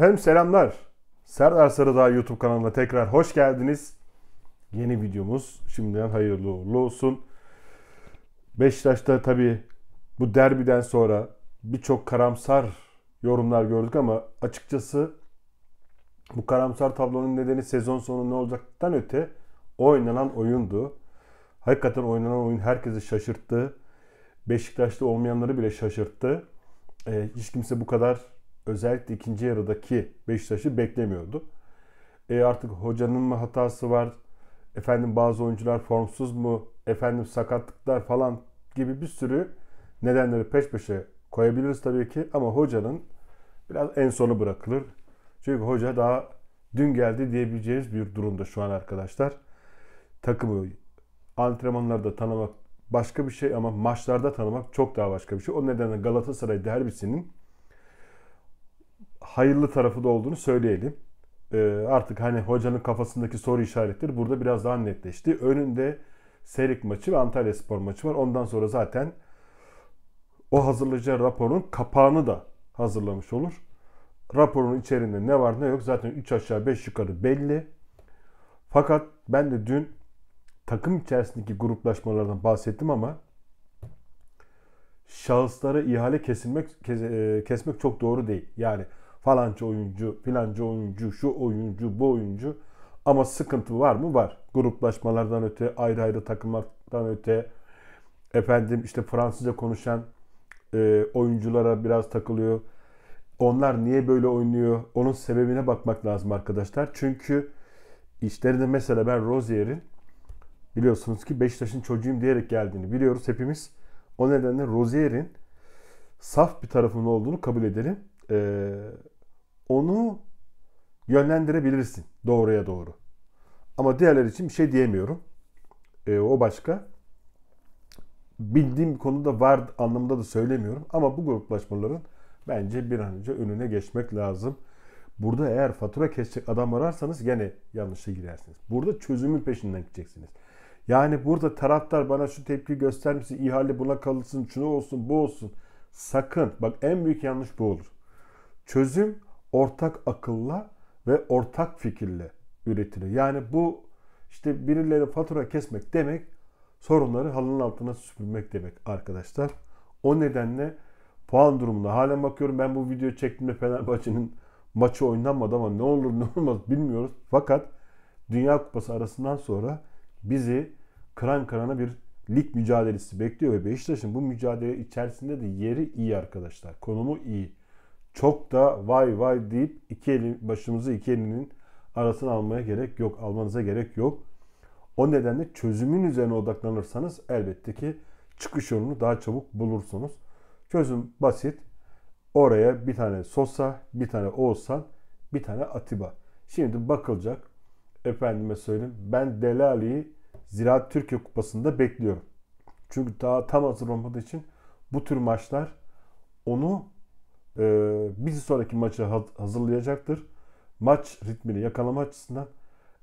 Efendim selamlar. Serdar Sarıdağ YouTube kanalına tekrar hoş geldiniz. Yeni videomuz şimdiden hayırlı uğurlu olsun. Beşiktaş'ta tabii bu derbiden sonra birçok karamsar yorumlar gördük ama açıkçası bu karamsar tablonun nedeni sezon sonu ne olacaktan öte oynanan oyundu. Hakikaten oynanan oyun herkesi şaşırttı. Beşiktaş'ta olmayanları bile şaşırttı. Ee, hiç kimse bu kadar özellikle ikinci yarıdaki Beşiktaş'ı beklemiyordu. E artık hocanın mı hatası var? Efendim bazı oyuncular formsuz mu? Efendim sakatlıklar falan gibi bir sürü nedenleri peş peşe koyabiliriz tabii ki ama hocanın biraz en sonu bırakılır. Çünkü hoca daha dün geldi diyebileceğiniz bir durumda şu an arkadaşlar. Takımı antrenmanlarda tanımak başka bir şey ama maçlarda tanımak çok daha başka bir şey. O nedenle Galatasaray derbisinin hayırlı tarafı da olduğunu söyleyelim. Ee, artık hani hocanın kafasındaki soru işaretleri burada biraz daha netleşti. Önünde Serik maçı ve Antalya Spor maçı var. Ondan sonra zaten o hazırlayacağı raporun kapağını da hazırlamış olur. Raporun içerisinde ne var ne yok zaten 3 aşağı 5 yukarı belli. Fakat ben de dün takım içerisindeki gruplaşmalardan bahsettim ama şahıslara ihale kesilmek e, kesmek çok doğru değil. Yani falanca oyuncu, filanca oyuncu, şu oyuncu, bu oyuncu ama sıkıntı var mı? Var. Gruplaşmalardan öte, ayrı ayrı takımlardan öte efendim işte Fransızca konuşan e, oyunculara biraz takılıyor. Onlar niye böyle oynuyor? Onun sebebine bakmak lazım arkadaşlar. Çünkü işlerinde mesela ben Rozier'in biliyorsunuz ki Beşiktaş'ın çocuğuyum diyerek geldiğini biliyoruz hepimiz. O nedenle Rozier'in saf bir tarafının olduğunu kabul edelim. Ee, onu yönlendirebilirsin doğruya doğru. Ama diğerler için bir şey diyemiyorum. Ee, o başka. Bildiğim konuda var anlamında da söylemiyorum. Ama bu gruplaşmaların bence bir an önce önüne geçmek lazım. Burada eğer fatura kesecek adam ararsanız gene yanlışa girersiniz. Burada çözümün peşinden gideceksiniz. Yani burada taraftar bana şu tepki göstermişsin, ihale buna kalırsın, şunu olsun, bu olsun. Sakın. Bak en büyük yanlış bu olur. Çözüm ortak akılla ve ortak fikirle üretilir. Yani bu işte birileri fatura kesmek demek sorunları halının altına süpürmek demek arkadaşlar. O nedenle puan durumuna halen bakıyorum. Ben bu videoyu çektiğimde Fenerbahçe'nin maçı oynanmadı ama ne olur ne olmaz bilmiyoruz. Fakat Dünya Kupası arasından sonra bizi kıran kırana bir lig mücadelesi bekliyor ve Beşiktaş'ın bu mücadele içerisinde de yeri iyi arkadaşlar. Konumu iyi. Çok da vay vay deyip iki elin başımızı iki elinin arasına almaya gerek yok. Almanıza gerek yok. O nedenle çözümün üzerine odaklanırsanız elbette ki çıkış yolunu daha çabuk bulursunuz. Çözüm basit. Oraya bir tane Sosa, bir tane Oğuzhan, bir tane Atiba. Şimdi bakılacak. Efendime söyleyeyim. Ben Delali'yi Ziraat Türkiye Kupası'nda bekliyorum. Çünkü daha tam hazır olmadığı için bu tür maçlar onu e, bir sonraki maçı hazırlayacaktır. Maç ritmini yakalama açısından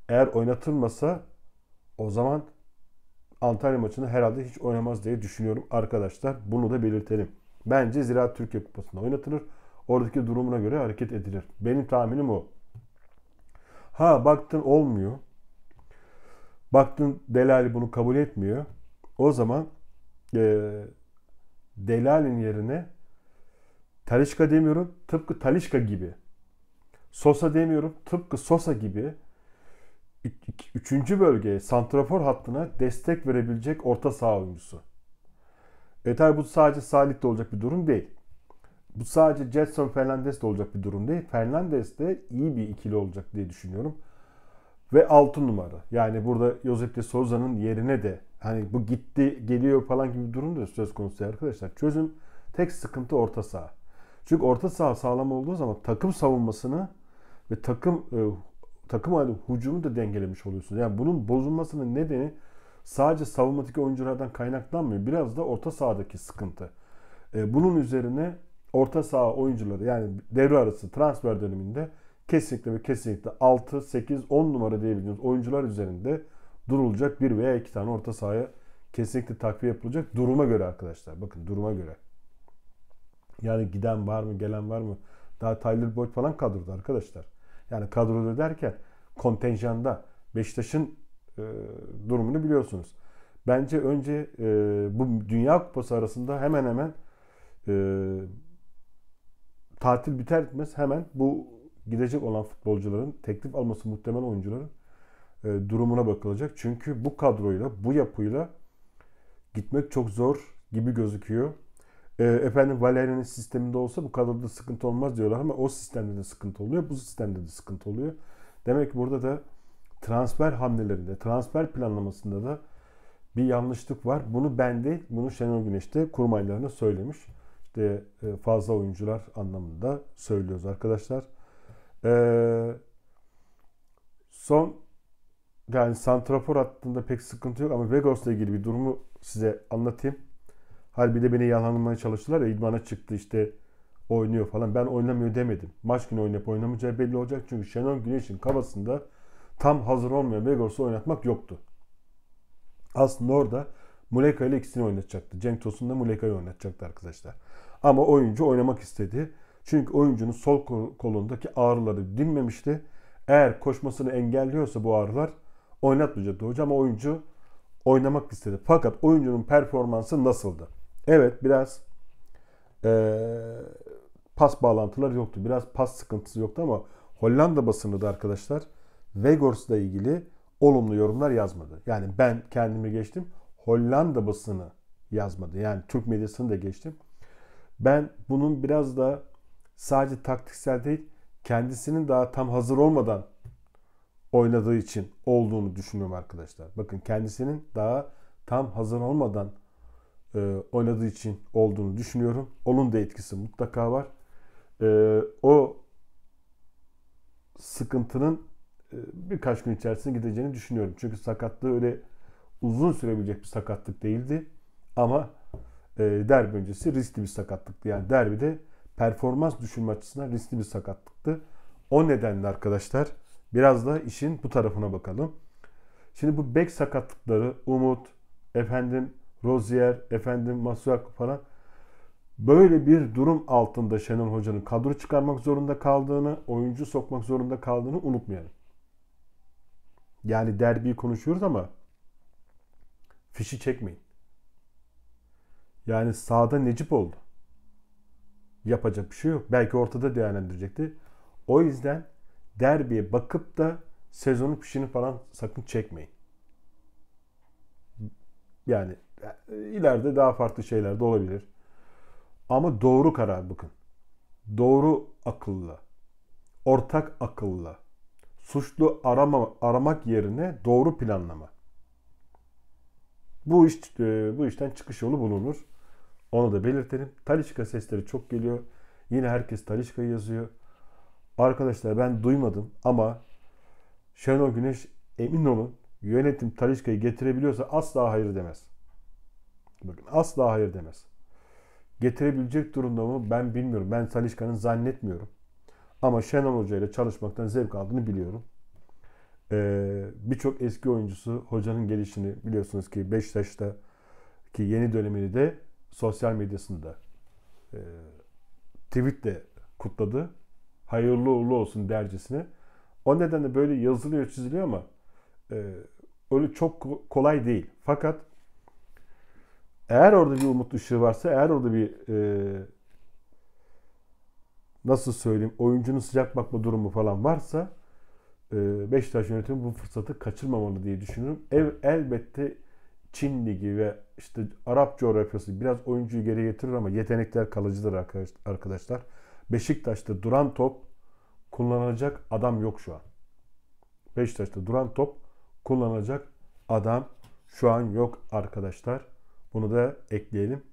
eğer oynatılmasa o zaman Antalya maçını herhalde hiç oynamaz diye düşünüyorum arkadaşlar. Bunu da belirtelim. Bence Ziraat Türkiye Kupası'nda oynatılır. Oradaki durumuna göre hareket edilir. Benim tahminim o. Ha baktın olmuyor. Baktın Delali bunu kabul etmiyor. O zaman e, Delali'nin yerine Talişka demiyorum. Tıpkı Talişka gibi. Sosa demiyorum. Tıpkı Sosa gibi üçüncü bölgeye santrafor hattına destek verebilecek orta saha oyuncusu. E tabi bu sadece Salih'te olacak bir durum değil. Bu sadece Jetson Fernandez de olacak bir durum değil. Fernandez de iyi bir ikili olacak diye düşünüyorum. Ve 6 numara. Yani burada Josep de Souza'nın yerine de hani bu gitti geliyor falan gibi bir durum da söz konusu arkadaşlar. Çözüm tek sıkıntı orta saha. Çünkü orta saha sağlam olduğu zaman takım savunmasını ve takım e, takım halinde hücumu da dengelemiş oluyorsunuz. Yani bunun bozulmasının nedeni sadece savunmadaki oyunculardan kaynaklanmıyor. Biraz da orta sahadaki sıkıntı. E, bunun üzerine orta saha oyuncuları yani devre arası transfer döneminde kesinlikle ve kesinlikle 6, 8, 10 numara diyebildiğimiz oyuncular üzerinde durulacak bir veya iki tane orta sahaya kesinlikle takviye yapılacak duruma göre arkadaşlar. Bakın duruma göre. Yani giden var mı, gelen var mı? Daha Tyler Boyd falan kadroda arkadaşlar. Yani kadroda derken kontenjanda Beşiktaş'ın e, durumunu biliyorsunuz. Bence önce e, bu Dünya Kupası arasında hemen hemen e, tatil biter bitmez hemen bu gidecek olan futbolcuların teklif alması muhtemel oyuncuların e, durumuna bakılacak. Çünkü bu kadroyla, bu yapıyla gitmek çok zor gibi gözüküyor. E, efendim Valerian'ın sisteminde olsa bu kadroda sıkıntı olmaz diyorlar ama o sistemde de sıkıntı oluyor. Bu sistemde de sıkıntı oluyor. Demek ki burada da transfer hamlelerinde, transfer planlamasında da bir yanlışlık var. Bunu ben değil, bunu Şenol Güneş de kurmaylarına söylemiş. İşte e, fazla oyuncular anlamında söylüyoruz arkadaşlar. Ee, son yani santrafor hattında pek sıkıntı yok ama Vegos'la ilgili bir durumu size anlatayım. Halbuki de beni yalanlamaya çalıştılar ya idmana çıktı işte oynuyor falan. Ben oynamıyor demedim. Maç günü oynayıp oynamayacağı belli olacak. Çünkü Şenol Güneş'in kafasında tam hazır olmayan Vegos'u oynatmak yoktu. Aslında orada Muleka ile ikisini oynatacaktı. Cenk Tosun da Muleka'yı oynatacaktı arkadaşlar. Ama oyuncu oynamak istedi. Çünkü oyuncunun sol kolundaki ağrıları dinmemişti. Eğer koşmasını engelliyorsa bu ağrılar oynatmayacaktı hocam. Ama oyuncu oynamak istedi. Fakat oyuncunun performansı nasıldı? Evet biraz ee, pas bağlantıları yoktu. Biraz pas sıkıntısı yoktu ama Hollanda basını da arkadaşlar Vegors'la ilgili olumlu yorumlar yazmadı. Yani ben kendimi geçtim. Hollanda basını yazmadı. Yani Türk medyasını da geçtim. Ben bunun biraz da sadece taktiksel değil, kendisinin daha tam hazır olmadan oynadığı için olduğunu düşünüyorum arkadaşlar. Bakın kendisinin daha tam hazır olmadan e, oynadığı için olduğunu düşünüyorum. Onun da etkisi mutlaka var. E, o sıkıntının e, birkaç gün içerisinde gideceğini düşünüyorum. Çünkü sakatlığı öyle uzun sürebilecek bir sakatlık değildi. Ama e, derbi öncesi riskli bir sakatlıktı. Yani derbide performans düşürme açısından riskli bir sakatlıktı. O nedenle arkadaşlar biraz da işin bu tarafına bakalım. Şimdi bu bek sakatlıkları Umut, efendim Rozier, efendim Masuaku falan böyle bir durum altında Şenol Hoca'nın kadro çıkarmak zorunda kaldığını, oyuncu sokmak zorunda kaldığını unutmayalım. Yani derbiyi konuşuyoruz ama fişi çekmeyin. Yani sağda Necip oldu. Yapacak bir şey yok. Belki ortada değerlendirecekti. O yüzden derbiye bakıp da sezonu pişini falan sakın çekmeyin. Yani ileride daha farklı şeyler de olabilir. Ama doğru karar bakın. Doğru akılla. Ortak akılla. Suçlu arama, aramak yerine doğru planlama. Bu iş e, bu işten çıkış yolu bulunur. Onu da belirtelim. Talişka sesleri çok geliyor. Yine herkes Talişka'yı yazıyor. Arkadaşlar ben duymadım ama Şenol Güneş emin olun yönetim Talişka'yı getirebiliyorsa asla hayır demez. Bakın asla hayır demez. Getirebilecek durumda mı ben bilmiyorum. Ben Talişka'nın zannetmiyorum. Ama Şenol Hoca ile çalışmaktan zevk aldığını biliyorum. Ee, Birçok eski oyuncusu hocanın gelişini biliyorsunuz ki Beşiktaş'ta ki yeni dönemini de sosyal medyasında e, tweetle kutladı. Hayırlı uğurlu olsun dercesine. O nedenle böyle yazılıyor, çiziliyor ama e, öyle çok kolay değil. Fakat eğer orada bir umut ışığı varsa, eğer orada bir e, nasıl söyleyeyim oyuncunun sıcak bakma durumu falan varsa e, Beşiktaş yönetimi bu fırsatı kaçırmamalı diye düşünüyorum. Ev elbette Çin Ligi ve işte Arap coğrafyası biraz oyuncuyu geri getirir ama yetenekler kalıcıdır arkadaşlar. Beşiktaş'ta duran top kullanılacak adam yok şu an. Beşiktaş'ta duran top kullanılacak adam şu an yok arkadaşlar. Bunu da ekleyelim.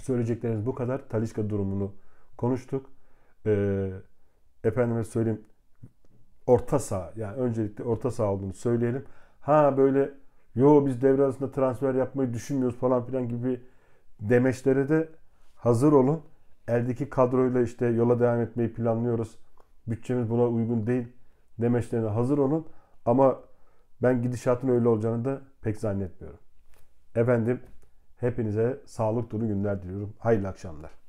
Söyleyeceklerimiz bu kadar. Talişka durumunu konuştuk. Ee, efendime söyleyeyim orta saha yani öncelikle orta saha olduğunu söyleyelim. Ha böyle yo biz devre arasında transfer yapmayı düşünmüyoruz falan filan gibi demeçlere de hazır olun. Eldeki kadroyla işte yola devam etmeyi planlıyoruz. Bütçemiz buna uygun değil demeçlerine hazır olun. Ama ben gidişatın öyle olacağını da pek zannetmiyorum. Efendim hepinize sağlık dolu günler diliyorum. Hayırlı akşamlar.